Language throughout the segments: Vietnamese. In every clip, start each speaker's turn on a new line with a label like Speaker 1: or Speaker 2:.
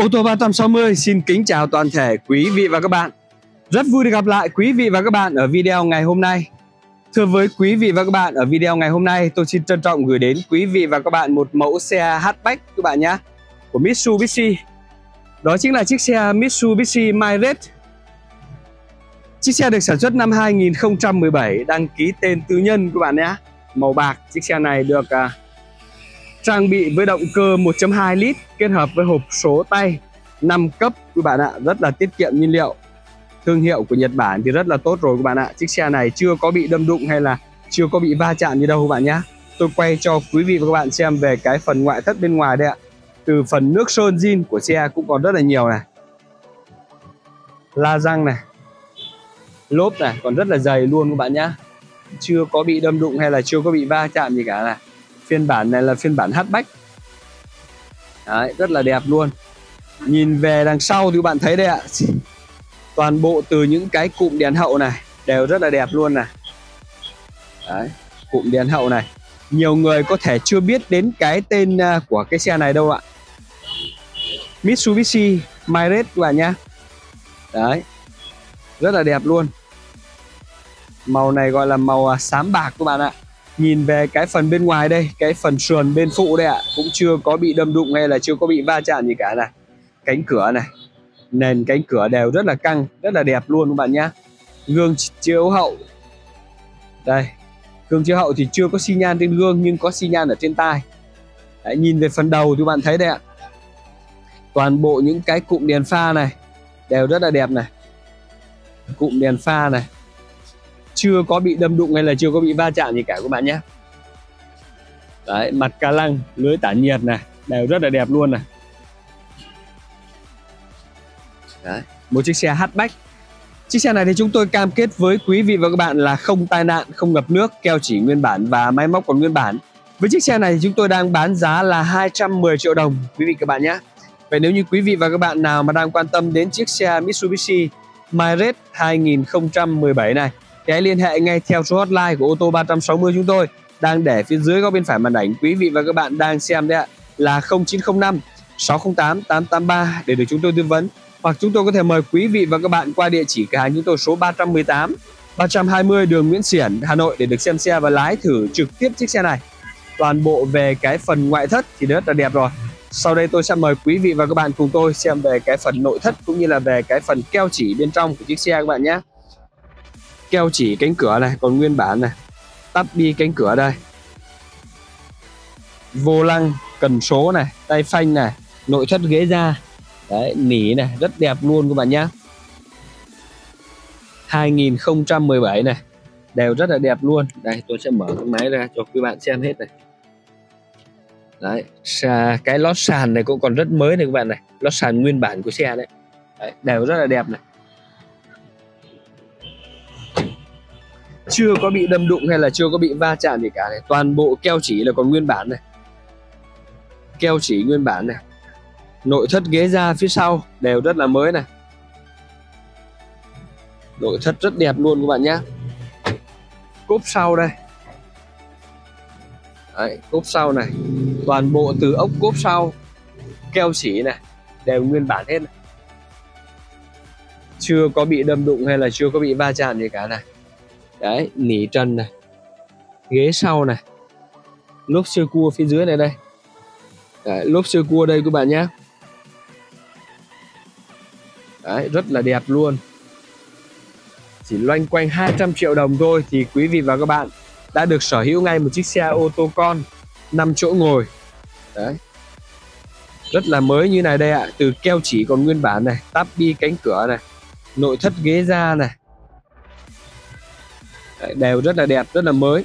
Speaker 1: Ô tô 360 xin kính chào toàn thể quý vị và các bạn. Rất vui được gặp lại quý vị và các bạn ở video ngày hôm nay. Thưa với quý vị và các bạn, ở video ngày hôm nay tôi xin trân trọng gửi đến quý vị và các bạn một mẫu xe hatchback các bạn nhé của Mitsubishi. Đó chính là chiếc xe Mitsubishi Mirage. Chiếc xe được sản xuất năm 2017, đăng ký tên tư nhân các bạn nhé. Màu bạc, chiếc xe này được à, trang bị với động cơ 1.2 lít kết hợp với hộp số tay 5 cấp. Các bạn ạ, rất là tiết kiệm nhiên liệu. Thương hiệu của Nhật Bản thì rất là tốt rồi các bạn ạ. Chiếc xe này chưa có bị đâm đụng hay là chưa có bị va chạm gì đâu các bạn nhé tôi quay cho quý vị và các bạn xem về cái phần ngoại thất bên ngoài đây ạ. Từ phần nước sơn zin của xe cũng còn rất là nhiều này. La răng này. Lốp này còn rất là dày luôn, các bạn nhé chưa có bị đâm đụng hay là chưa có bị va chạm gì cả này phiên bản này là phiên bản hatchback. Đấy, rất là đẹp luôn. Nhìn về đằng sau thì các bạn thấy đây ạ. Toàn bộ từ những cái cụm đèn hậu này đều rất là đẹp luôn này. Đấy, cụm đèn hậu này. Nhiều người có thể chưa biết đến cái tên à, của cái xe này đâu ạ. Mitsubishi Mirage các bạn nhé đấy rất là đẹp luôn. Màu này gọi là màu à, xám bạc các bạn ạ nhìn về cái phần bên ngoài đây cái phần sườn bên phụ đây ạ cũng chưa có bị đâm đụng hay là chưa có bị va chạm gì cả này. Cánh cửa này nền cánh cửa đều rất là căng rất là đẹp luôn các bạn nhé gương chiếu hậu. Đây gương chiếu hậu thì chưa có xi nhan trên gương nhưng có xi nhan ở trên tai. Đấy, nhìn về phần đầu thì bạn thấy đây ạ. Toàn bộ những cái cụm đèn pha này đều rất là đẹp này. Cụm đèn pha này chưa có bị đâm đụng hay là chưa có bị va chạm gì cả các bạn nhé. Đấy, mặt ca lăng, lưới tản nhiệt này, đều rất là đẹp luôn này. Đấy, một chiếc xe hatchback. Chiếc xe này thì chúng tôi cam kết với quý vị và các bạn là không tai nạn, không ngập nước, keo chỉ nguyên bản và máy móc còn nguyên bản. Với chiếc xe này thì chúng tôi đang bán giá là 210 triệu đồng, quý vị các bạn nhé. Vậy nếu như quý vị và các bạn nào mà đang quan tâm đến chiếc xe Mitsubishi Mirage 2017 này thì hãy liên hệ ngay theo số hotline của ô tô 360 chúng tôi, đang để phía dưới góc bên phải màn ảnh, quý vị và các bạn đang xem đấy ạ, là 0905 608 883 để được chúng tôi tư vấn. Hoặc chúng tôi có thể mời quý vị và các bạn qua địa chỉ cửa hàng chúng tôi số 318 320 đường Nguyễn Xiển, Hà Nội để được xem xe và lái thử trực tiếp chiếc xe này. Toàn bộ về cái phần ngoại thất thì rất là đẹp rồi. Sau đây tôi sẽ mời quý vị và các bạn cùng tôi xem về cái phần nội thất cũng như là về cái phần keo chỉ bên trong của chiếc xe các bạn nhé keo chỉ cánh cửa này còn nguyên bản này. Tắt đi cánh cửa đây. Vô lăng cần số này tay phanh này nội thất ghế da. Đấy nỉ này rất đẹp luôn các bạn nhé 2017 này đều rất là đẹp luôn. Đây tôi sẽ mở cái máy ra cho các bạn xem hết này. Đấy cái lót sàn này cũng còn rất mới này các bạn này. Lót sàn nguyên bản của xe đấy, đấy đều rất là đẹp này. Chưa có bị đâm đụng hay là chưa có bị va chạm gì cả này. Toàn bộ keo chỉ là còn nguyên bản này. Keo chỉ nguyên bản này. Nội thất ghế da phía sau đều rất là mới này. Nội thất rất đẹp luôn các bạn nhé cốp sau đây. Đấy, cốp sau này. Toàn bộ từ ốc cốp sau keo chỉ này đều nguyên bản hết này. chưa có bị đâm đụng hay là chưa có bị va chạm gì cả này đấy nỉ trần này ghế sau này lốp sơ cua phía dưới này đây. Đấy, lốp sơ cua đây các bạn nhé. Đấy rất là đẹp luôn. Chỉ loanh quanh 200 triệu đồng thôi thì quý vị và các bạn đã được sở hữu ngay một chiếc xe ô tô con 5 chỗ ngồi. Đấy. Rất là mới như này đây ạ từ keo chỉ còn nguyên bản này tắp bi cánh cửa này nội thất ghế da này Đấy, đều rất là đẹp rất là mới.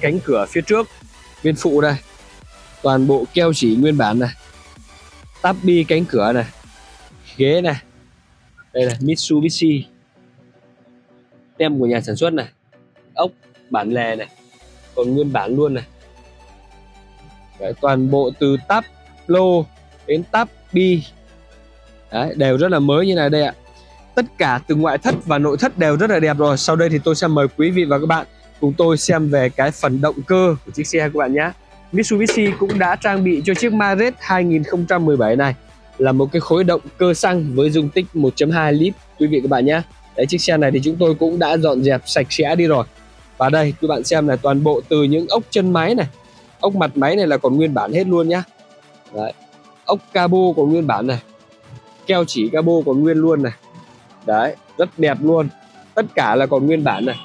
Speaker 1: Cánh cửa phía trước bên phụ đây. Toàn bộ keo chỉ nguyên bản này. Tắp bi cánh cửa này. Ghế này. Đây là Mitsubishi. Tem của nhà sản xuất này. Ốc bản lề này. Còn nguyên bản luôn này. Đấy, toàn bộ từ tắp lô đến tắp bi. Đấy, đều rất là mới như này đây ạ tất cả từ ngoại thất và nội thất đều rất là đẹp rồi sau đây thì tôi sẽ mời quý vị và các bạn cùng tôi xem về cái phần động cơ của chiếc xe các bạn nhé Mitsubishi cũng đã trang bị cho chiếc Maret 2017 này là một cái khối động cơ xăng với dung tích 1.2 lít quý vị các bạn nhé. Đấy chiếc xe này thì chúng tôi cũng đã dọn dẹp sạch sẽ đi rồi. Và đây quý bạn xem này toàn bộ từ những ốc chân máy này, ốc mặt máy này là còn nguyên bản hết luôn nhá. Đấy. Ốc cabo còn nguyên bản này. Keo chỉ cabo còn nguyên luôn này. Đấy, rất đẹp luôn. Tất cả là còn nguyên bản này.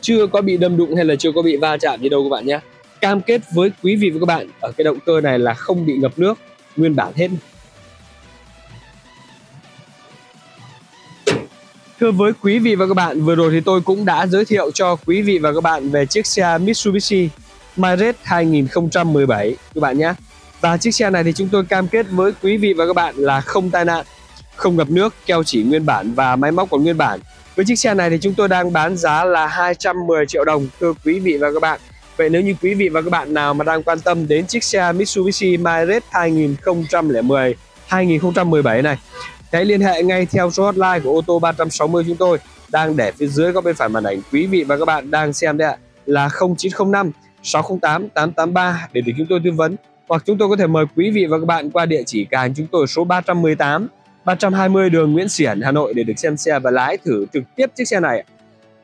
Speaker 1: Chưa có bị đâm đụng hay là chưa có bị va chạm gì đâu các bạn nhé. Cam kết với quý vị và các bạn ở cái động cơ này là không bị ngập nước. Nguyên bản hết. Thưa với quý vị và các bạn, vừa rồi thì tôi cũng đã giới thiệu cho quý vị và các bạn về chiếc xe Mitsubishi Mirage 2017 các bạn nhé. Và chiếc xe này thì chúng tôi cam kết với quý vị và các bạn là không tai nạn, không ngập nước, keo chỉ nguyên bản và máy móc còn nguyên bản. Với chiếc xe này thì chúng tôi đang bán giá là 210 triệu đồng thưa quý vị và các bạn. Vậy nếu như quý vị và các bạn nào mà đang quan tâm đến chiếc xe Mitsubishi Mirage 2010 2017 này hãy liên hệ ngay theo số hotline của ô tô 360 chúng tôi đang để phía dưới góc bên phải màn ảnh quý vị và các bạn đang xem đây ạ là 0905 608 883 để được chúng tôi tư vấn hoặc chúng tôi có thể mời quý vị và các bạn qua địa chỉ cửa hàng chúng tôi số 318 320 đường Nguyễn Xiển, Hà Nội để được xem xe và lái thử trực tiếp chiếc xe này.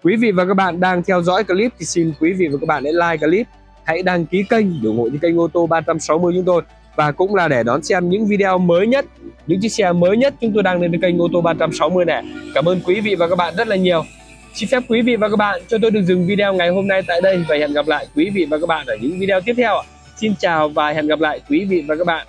Speaker 1: Quý vị và các bạn đang theo dõi clip thì xin quý vị và các bạn hãy like clip, hãy đăng ký kênh để ủng hộ những kênh ô tô 360 chúng tôi và cũng là để đón xem những video mới nhất, những chiếc xe mới nhất chúng tôi đang lên kênh ô tô 360 này. Cảm ơn quý vị và các bạn rất là nhiều. Xin phép quý vị và các bạn cho tôi được dừng video ngày hôm nay tại đây và hẹn gặp lại quý vị và các bạn ở những video tiếp theo. Xin chào và hẹn gặp lại quý vị và các bạn.